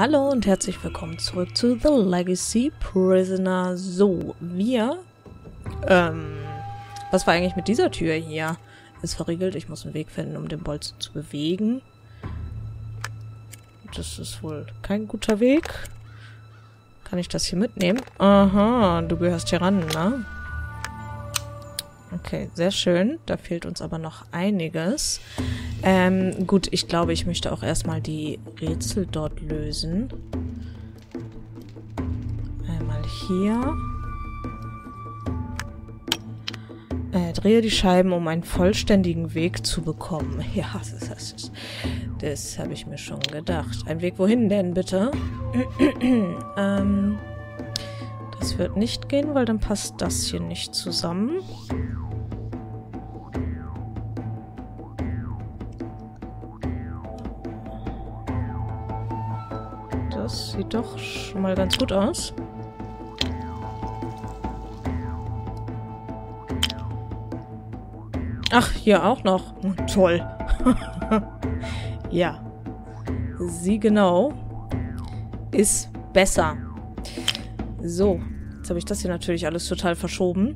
Hallo und herzlich willkommen zurück zu The Legacy Prisoner. So, wir, ähm, was war eigentlich mit dieser Tür hier? Ist verriegelt, ich muss einen Weg finden, um den Bolzen zu bewegen. Das ist wohl kein guter Weg. Kann ich das hier mitnehmen? Aha, du gehörst hier ran, ne? Okay, sehr schön. Da fehlt uns aber noch einiges. Ähm, gut, ich glaube, ich möchte auch erstmal die Rätsel dort lösen. Einmal hier. Äh, drehe die Scheiben, um einen vollständigen Weg zu bekommen. Ja, das, das, das habe ich mir schon gedacht. Ein Weg wohin denn, bitte? ähm, das wird nicht gehen, weil dann passt das hier nicht zusammen. Das sieht doch schon mal ganz gut aus. Ach, hier auch noch. Toll. ja. Sie genau ist besser. So. Jetzt habe ich das hier natürlich alles total verschoben.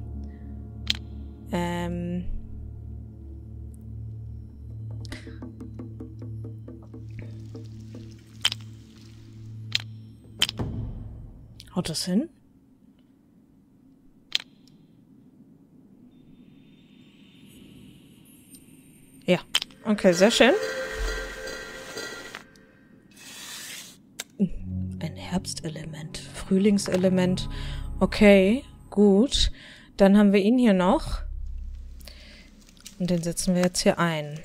Haut das hin? Ja. Okay, sehr schön. Ein Herbstelement. Frühlingselement. Okay, gut. Dann haben wir ihn hier noch. Und den setzen wir jetzt hier ein.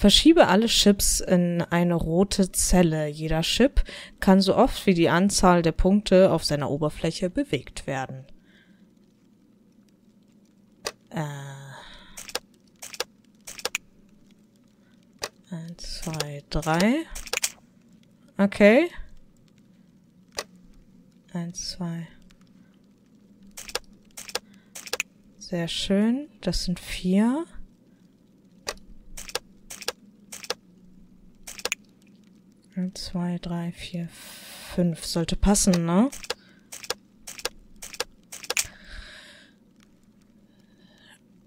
Verschiebe alle Chips in eine rote Zelle. Jeder Chip kann so oft wie die Anzahl der Punkte auf seiner Oberfläche bewegt werden. Äh. Eins, zwei, drei. Okay. Eins, zwei. Sehr schön. Das sind vier. Eins, zwei, drei, vier, fünf. Sollte passen, ne?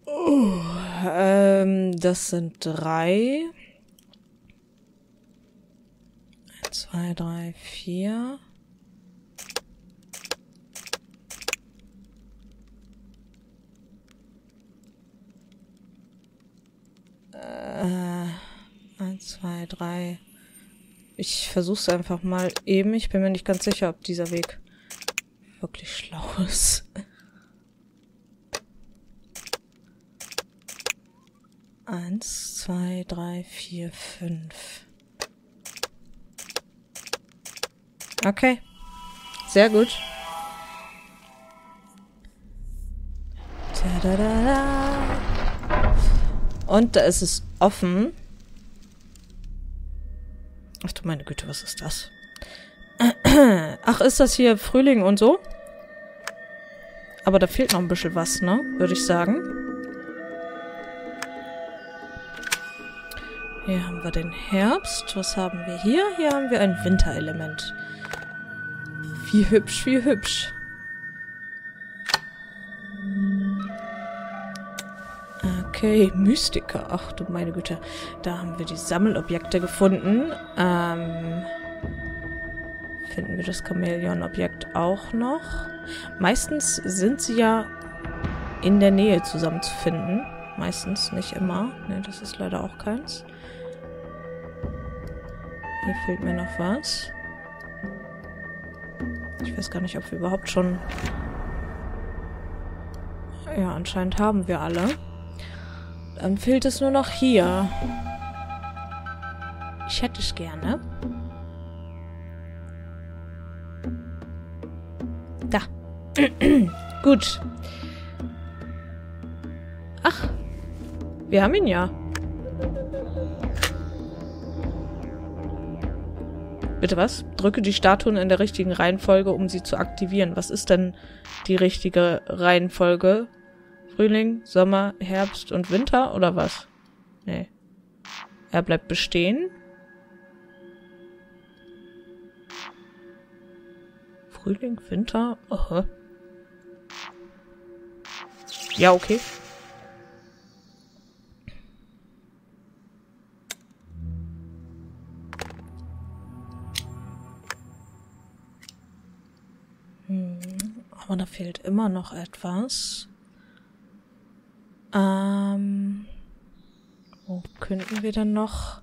Oh, ähm, das sind drei. Zwei, drei, vier. Äh, eins, zwei, drei. Ich versuch's einfach mal eben. Ich bin mir nicht ganz sicher, ob dieser Weg wirklich schlau ist. Eins, zwei, drei, vier, fünf. Okay. Sehr gut. Und da ist es offen. Ach du meine Güte, was ist das? Ach, ist das hier Frühling und so? Aber da fehlt noch ein bisschen was, ne? Würde ich sagen. Hier haben wir den Herbst. Was haben wir hier? Hier haben wir ein Winterelement. Wie hübsch, wie hübsch. Okay, Mystiker. Ach du meine Güte. Da haben wir die Sammelobjekte gefunden. Ähm, finden wir das Chamäleon-Objekt auch noch? Meistens sind sie ja in der Nähe zusammenzufinden. Meistens, nicht immer. Ne, das ist leider auch keins. Hier fehlt mir noch was. Ich weiß gar nicht, ob wir überhaupt schon... Ja, anscheinend haben wir alle. Dann fehlt es nur noch hier. Ich hätte es gerne. Da. Gut. Ach. Wir haben ihn ja. Bitte was? Drücke die Statuen in der richtigen Reihenfolge, um sie zu aktivieren. Was ist denn die richtige Reihenfolge? Frühling, Sommer, Herbst und Winter oder was? Nee. Er bleibt bestehen. Frühling, Winter. Aha. Ja, okay. Hm, aber da fehlt immer noch etwas. Ähm, wo könnten wir denn noch...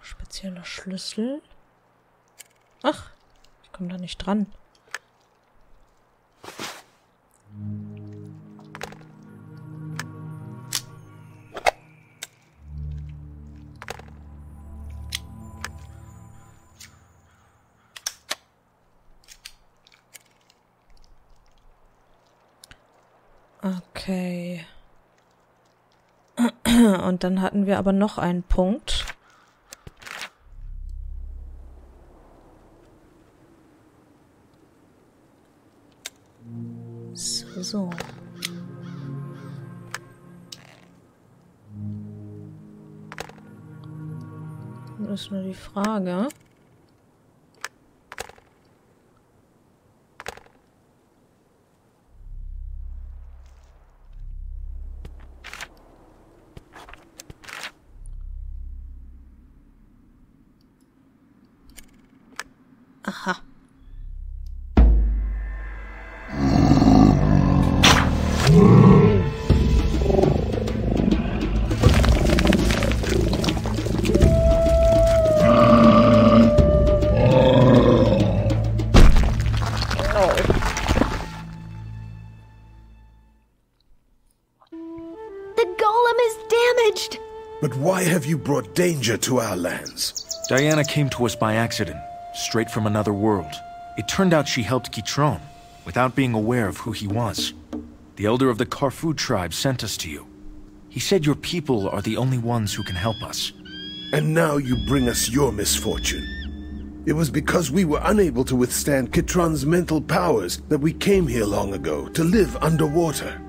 spezieller Schlüssel. Ach, ich komme da nicht dran. Okay. Und dann hatten wir aber noch einen Punkt. So. Das ist nur die Frage. You brought danger to our lands? Diana came to us by accident, straight from another world. It turned out she helped Kitron, without being aware of who he was. The elder of the Carfu tribe sent us to you. He said your people are the only ones who can help us. And now you bring us your misfortune. It was because we were unable to withstand Kitron's mental powers that we came here long ago to live underwater.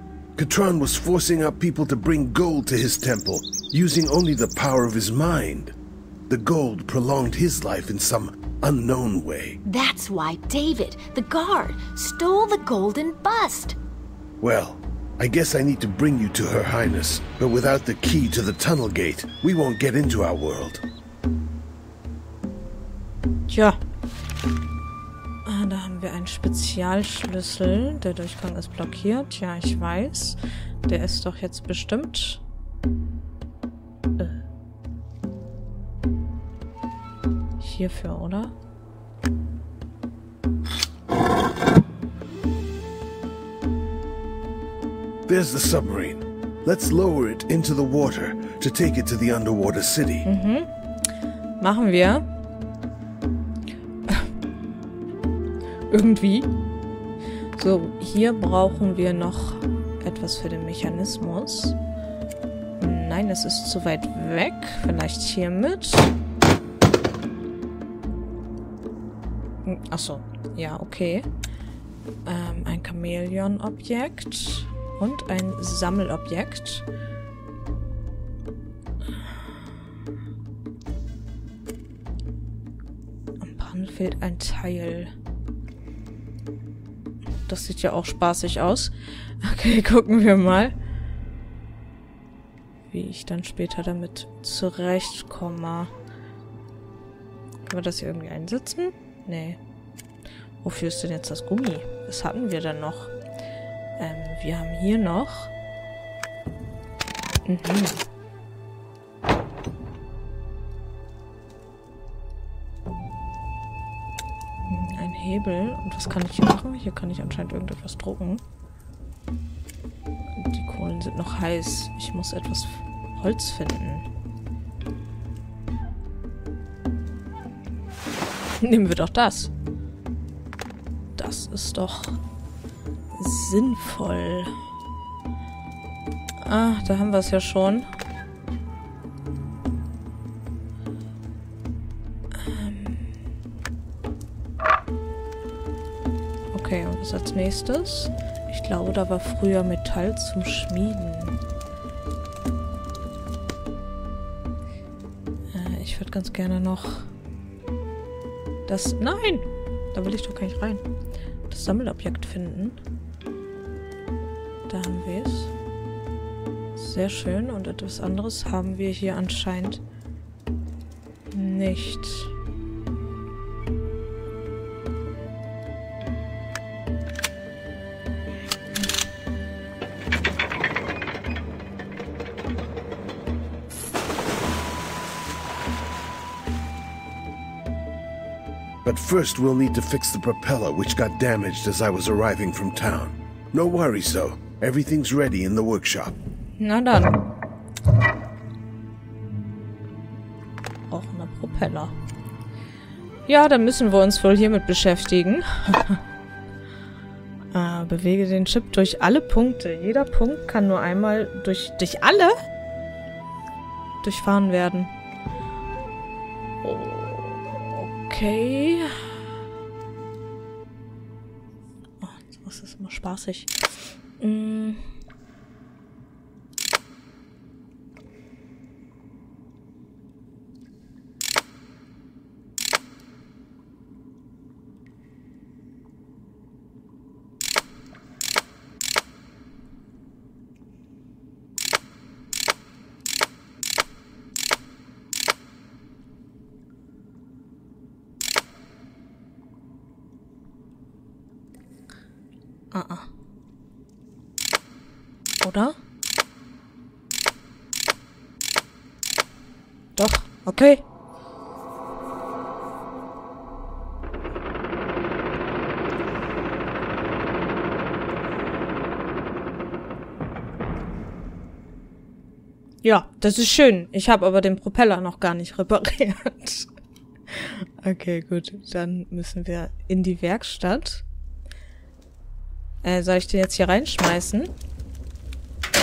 Katran was forcing our people to bring gold to his temple, using only the power of his mind. The gold prolonged his life in some unknown way. That's why David, the guard, stole the golden bust. Well, I guess I need to bring you to Her Highness, but without the key to the tunnel gate, we won't get into our world. Tja, da haben wir einen Spezialschlüssel. Der Durchgang ist blockiert. Ja, ich weiß. Der ist doch jetzt bestimmt... Äh, hierfür, oder? There's the submarine. Let's lower it into the water to take it to the underwater city. Mhm. Machen wir. Irgendwie. So, hier brauchen wir noch etwas für den Mechanismus. Nein, es ist zu weit weg. Vielleicht hiermit. Achso, ja, okay. Ähm, ein Chamäleon-Objekt und ein Sammelobjekt. Am Panel fehlt ein Teil. Das sieht ja auch spaßig aus. Okay, gucken wir mal. Wie ich dann später damit zurechtkomme. Können wir das hier irgendwie einsetzen? Nee. Wofür ist denn jetzt das Gummi? Was hatten wir denn noch? Ähm, wir haben hier noch... Mhm. Hebel. Und was kann ich hier machen? Hier kann ich anscheinend irgendetwas drucken. Die Kohlen sind noch heiß. Ich muss etwas Holz finden. Nehmen wir doch das. Das ist doch sinnvoll. Ah, da haben wir es ja schon. Als nächstes? Ich glaube, da war früher Metall zum Schmieden. ich würde ganz gerne noch das... Nein! Da will ich doch gar nicht rein. Das Sammelobjekt finden. Da haben wir es. Sehr schön. Und etwas anderes haben wir hier anscheinend nicht. First we'll need to fix the propeller which got damaged as I was arriving from town. No worries though. Everything's ready in the workshop. Na dann. Brauchen wir Propeller. Ja, dann müssen wir uns wohl hiermit beschäftigen. äh, bewege den Chip durch alle Punkte. Jeder Punkt kann nur einmal durch, durch alle durchfahren werden. Okay. Oh, sowas ist immer spaßig. Mm. Ah, ah. Oder? Doch, okay. Ja, das ist schön. Ich habe aber den Propeller noch gar nicht repariert. okay, gut. Dann müssen wir in die Werkstatt. Äh, soll ich den jetzt hier reinschmeißen?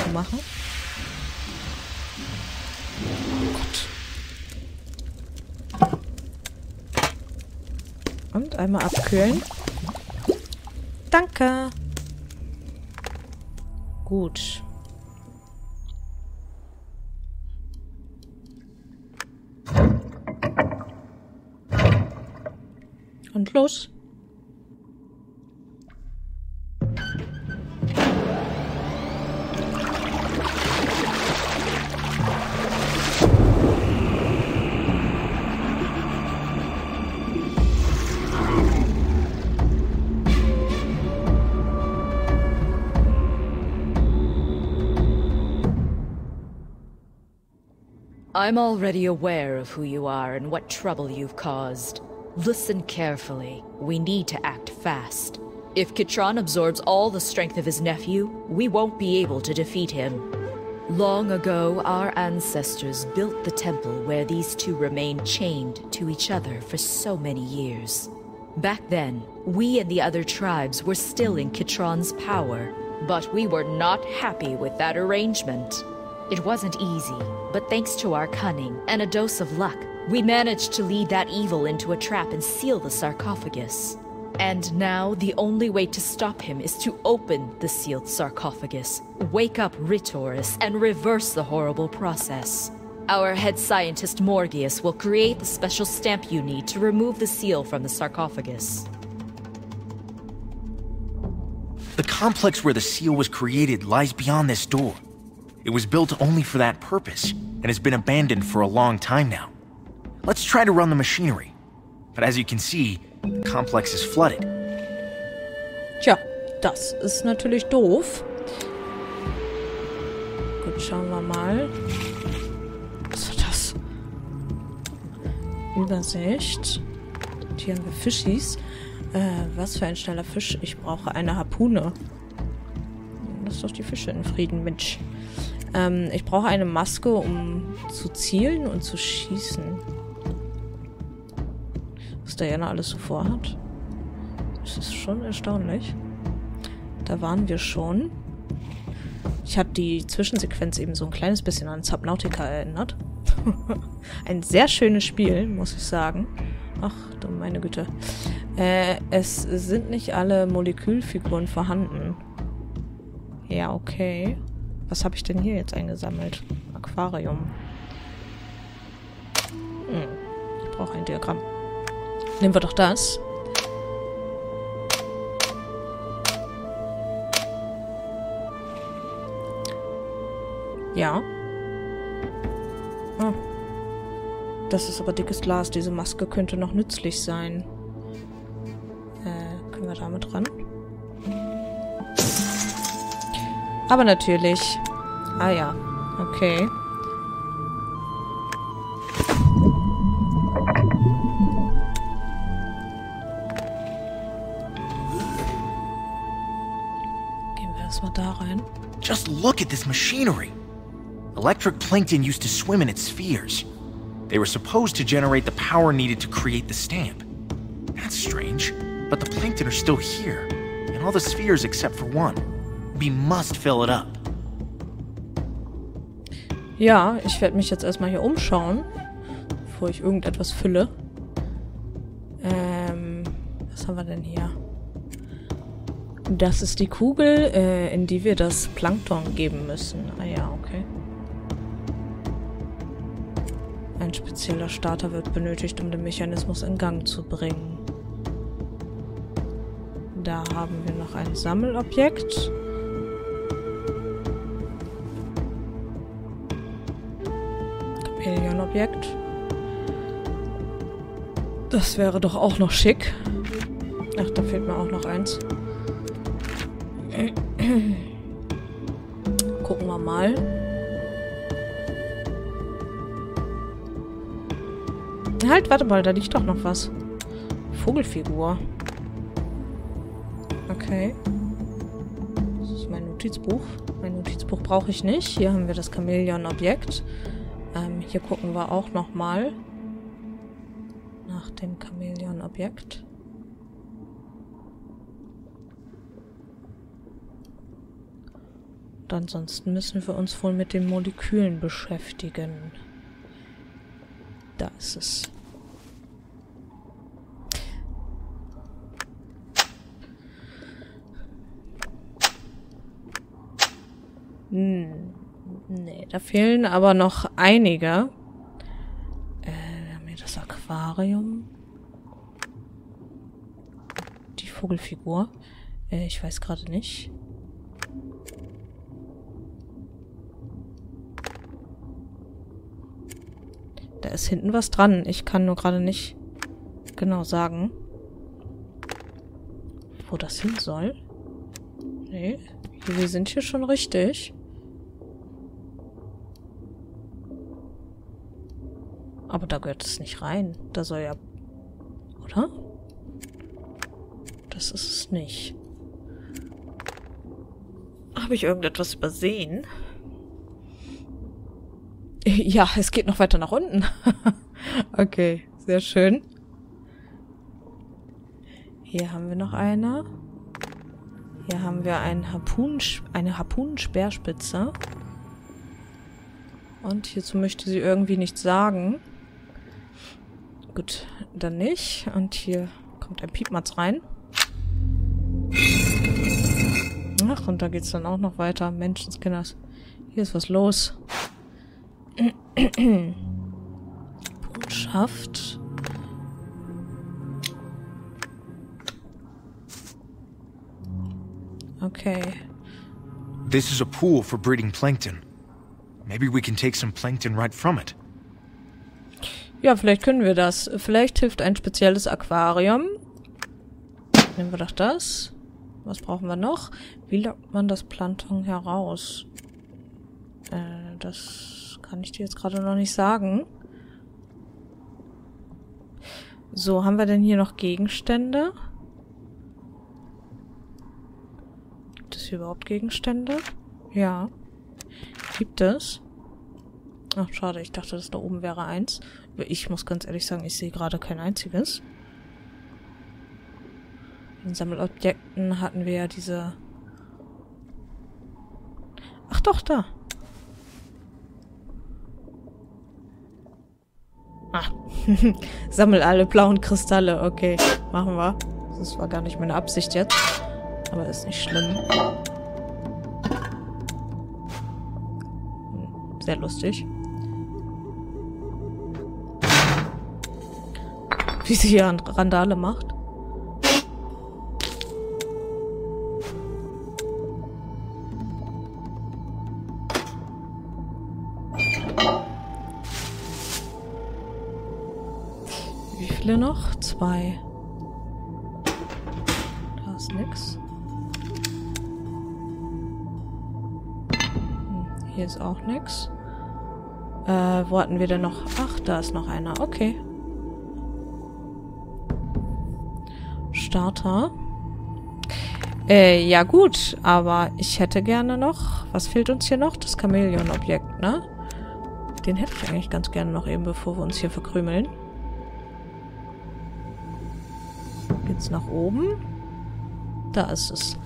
So machen. Oh Gott. Und einmal abkühlen. Danke. Gut. Und los. I'm already aware of who you are and what trouble you've caused. Listen carefully. We need to act fast. If Kitron absorbs all the strength of his nephew, we won't be able to defeat him. Long ago, our ancestors built the temple where these two remained chained to each other for so many years. Back then, we and the other tribes were still in Kitron's power, but we were not happy with that arrangement. It wasn't easy, but thanks to our cunning and a dose of luck, we managed to lead that evil into a trap and seal the sarcophagus. And now the only way to stop him is to open the sealed sarcophagus, wake up Ritoris, and reverse the horrible process. Our head scientist Morgius will create the special stamp you need to remove the seal from the sarcophagus. The complex where the seal was created lies beyond this door. It was built only for that purpose, and has been abandoned for a long time now. Let's try to run the machinery. But as you can see, the complex is flooded. Tja, das ist natürlich doof. Gut, schauen wir mal. Was ist das? Übersicht. Und hier haben wir Fischis. Äh, was für ein schneller Fisch. Ich brauche eine Harpune. Lass doch die Fische in Frieden, Mensch. Ähm, ich brauche eine Maske, um zu zielen und zu schießen. Was Diana alles so vorhat. Das ist schon erstaunlich. Da waren wir schon. Ich habe die Zwischensequenz eben so ein kleines bisschen an Subnautica erinnert. ein sehr schönes Spiel, muss ich sagen. Ach, du meine Güte. Äh, es sind nicht alle Molekülfiguren vorhanden. Ja, okay. Was habe ich denn hier jetzt eingesammelt? Aquarium. Hm. Ich brauche ein Diagramm. Nehmen wir doch das. Ja. Oh. Das ist aber dickes Glas. Diese Maske könnte noch nützlich sein. Äh, können wir damit ran? Aber natürlich. Ah ja. Okay. Gehen wir erstmal da rein. Just look at this machinery. Electric plankton used to swim in its spheres. They were supposed to generate the power needed to create the stamp. That's strange, but the plankton are still here, and all the spheres except for one. We must fill it up. Ja, ich werde mich jetzt erstmal hier umschauen, bevor ich irgendetwas fülle. Ähm, was haben wir denn hier? Das ist die Kugel, äh, in die wir das Plankton geben müssen. Ah ja, okay. Ein spezieller Starter wird benötigt, um den Mechanismus in Gang zu bringen. Da haben wir noch ein Sammelobjekt. Chamäleon-Objekt. Das wäre doch auch noch schick. Ach, da fehlt mir auch noch eins. Gucken wir mal. Halt, warte mal, da liegt doch noch was. Vogelfigur. Okay. Das ist mein Notizbuch. Mein Notizbuch brauche ich nicht. Hier haben wir das Chamäleon-Objekt. Ähm, hier gucken wir auch noch mal nach dem Chamäleon-Objekt. Und ansonsten müssen wir uns wohl mit den Molekülen beschäftigen. Da ist es. Hm. Nee, da fehlen aber noch einige. Äh, wir haben hier das Aquarium. Die Vogelfigur. Äh, ich weiß gerade nicht. Da ist hinten was dran. Ich kann nur gerade nicht genau sagen, wo das hin soll. Nee, wir sind hier schon richtig. Aber da gehört es nicht rein. Da soll ja... Oder? Das ist es nicht. Habe ich irgendetwas übersehen? Ja, es geht noch weiter nach unten. okay, sehr schön. Hier haben wir noch eine. Hier haben wir ein Harpun, eine Harpunensperrspitze. Und hierzu möchte sie irgendwie nichts sagen. Gut, dann nicht. Und hier kommt ein Piepmatz rein. Ach, und da geht's dann auch noch weiter. Menschenskinners. Hier ist was los. Botschaft. Okay. This is a pool for breeding plankton. Maybe we can take some plankton right from it. Ja, vielleicht können wir das. Vielleicht hilft ein spezielles Aquarium. Nehmen wir doch das. Was brauchen wir noch? Wie lockt man das Plankton heraus? Äh, das kann ich dir jetzt gerade noch nicht sagen. So, haben wir denn hier noch Gegenstände? Gibt es hier überhaupt Gegenstände? Ja. Gibt es? Ach, schade. Ich dachte, das da oben wäre eins. Ich muss ganz ehrlich sagen, ich sehe gerade kein einziges. In Sammelobjekten hatten wir ja diese... Ach doch, da. Ah. Sammel alle blauen Kristalle. Okay, machen wir. Das war gar nicht meine Absicht jetzt. Aber ist nicht schlimm. Hm, Sehr lustig. Wie sie hier Randale macht. Wie viele noch? Zwei. Da ist nix. Hm, Hier ist auch nix. Äh, wo hatten wir denn noch? Ach, da ist noch einer. Okay. Starter. Äh, ja gut, aber ich hätte gerne noch... Was fehlt uns hier noch? Das Chamäleon-Objekt, ne? Den hätte ich eigentlich ganz gerne noch eben, bevor wir uns hier verkrümeln. Geht's nach oben? Da ist es.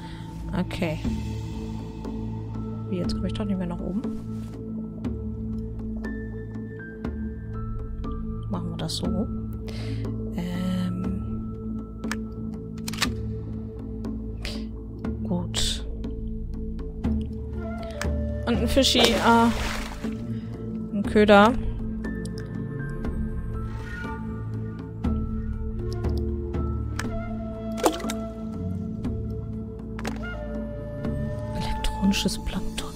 Okay. Wie, jetzt komme ich doch nicht mehr nach oben? Machen wir das so. Und ein Fischi. Ah. Ein Köder. Elektronisches Plankton.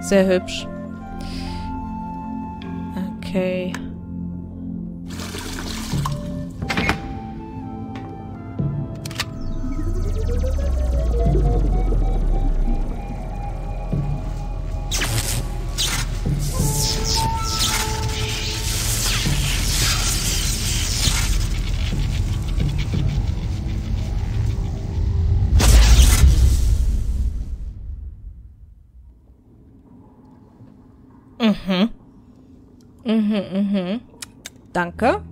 Sehr hübsch. Okay. Mhm, mhm. Danke.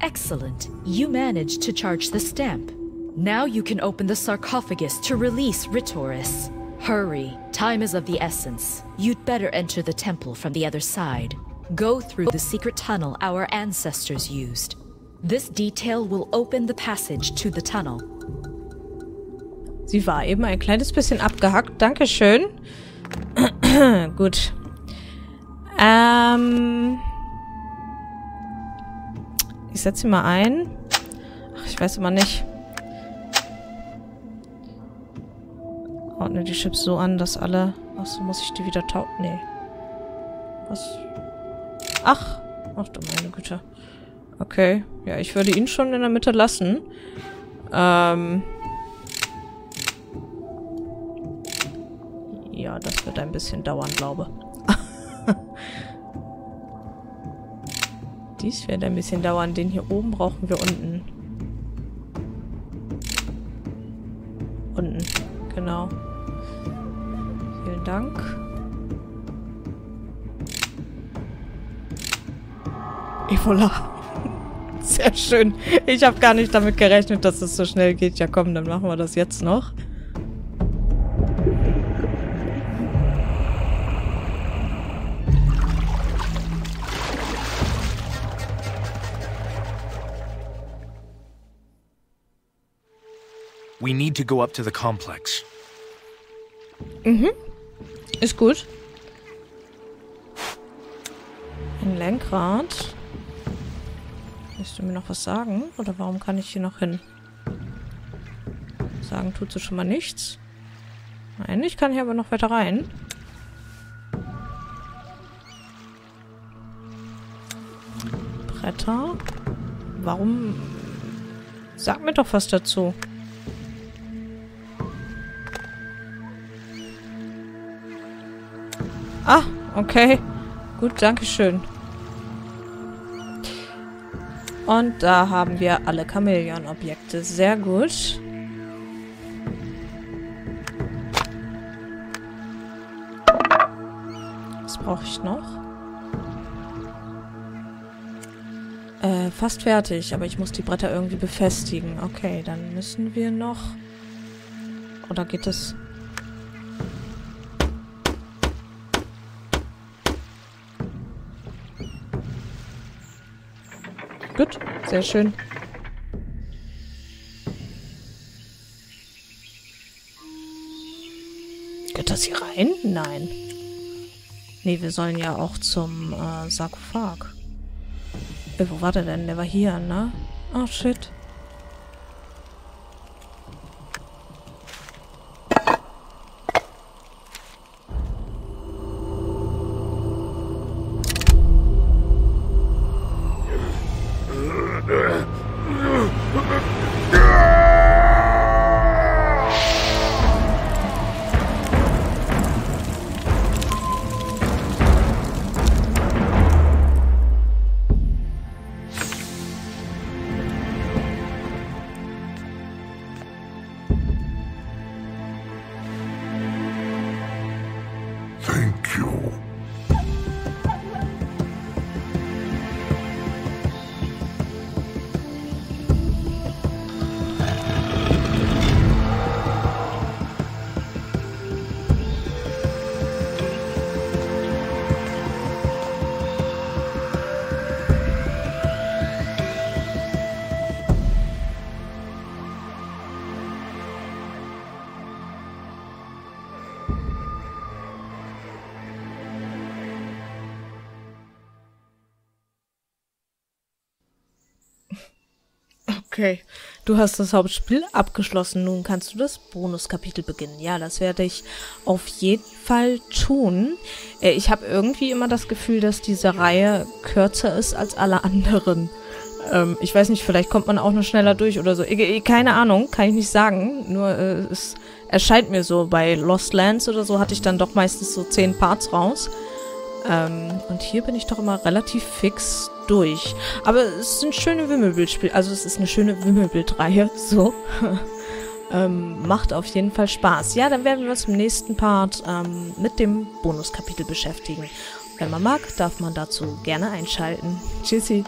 Excellent. You managed to charge the stamp. Now you can open the sarcophagus to release Ritoris. Hurry. Time is of the essence. You'd better enter the temple from the other side. Go through the secret tunnel our ancestors used. This detail will open the passage to the tunnel. Sie war eben ein kleines bisschen abgehackt. Dankeschön. Gut. Ähm. Ich setze sie mal ein. Ach, ich weiß immer nicht. Ordne die Chips so an, dass alle... Achso, muss ich die wieder tau... Nee. Was? Ach. Ach du meine Güte. Okay. Ja, ich würde ihn schon in der Mitte lassen. Ähm... Ja, das wird ein bisschen dauern, glaube. Dies wird ein bisschen dauern. Den hier oben brauchen wir unten. Unten, genau. Vielen Dank. Evola. Sehr schön. Ich habe gar nicht damit gerechnet, dass es so schnell geht. Ja komm, dann machen wir das jetzt noch. We need to go up to the complex. Ist gut. Ein Lenkrad. Willst du mir noch was sagen? Oder warum kann ich hier noch hin? Sagen tut sie schon mal nichts. Nein, ich kann hier aber noch weiter rein. Bretter. Warum? Sag mir doch was dazu. Ah, okay. Gut, danke schön. Und da haben wir alle Chamäleon-Objekte. Sehr gut. Was brauche ich noch? Äh, fast fertig, aber ich muss die Bretter irgendwie befestigen. Okay, dann müssen wir noch... Oder geht es... sehr schön. Geht das hier rein? Nein. Nee, wir sollen ja auch zum äh, Sarkophag. Äh, wo war der denn? Der war hier, ne? Oh, shit. Okay, du hast das Hauptspiel abgeschlossen. Nun kannst du das Bonuskapitel beginnen. Ja, das werde ich auf jeden Fall tun. Äh, ich habe irgendwie immer das Gefühl, dass diese Reihe kürzer ist als alle anderen. Ähm, ich weiß nicht, vielleicht kommt man auch nur schneller durch oder so. Ich, keine Ahnung, kann ich nicht sagen. Nur äh, es erscheint mir so. Bei Lost Lands oder so hatte ich dann doch meistens so zehn Parts raus. Ähm, und hier bin ich doch immer relativ fix durch. Aber es sind schöne Wimmelbildspiele. Also es ist eine schöne Wimmelbildreihe. So. ähm, macht auf jeden Fall Spaß. Ja, dann werden wir uns im nächsten Part ähm, mit dem Bonuskapitel beschäftigen. Wenn man mag, darf man dazu gerne einschalten. Tschüssi.